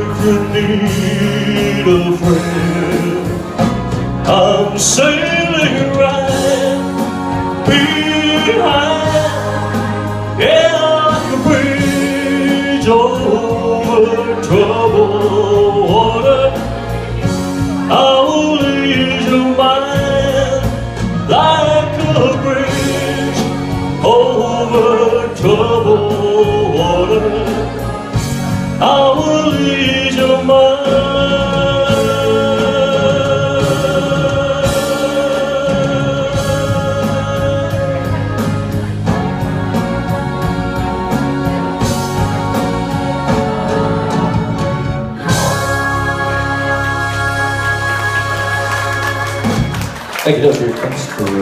if you need a friend, I'm sailing right behind, yeah, like a bridge over troubled water. I will lead your mind like a bridge over troubled. Mind. Thank you,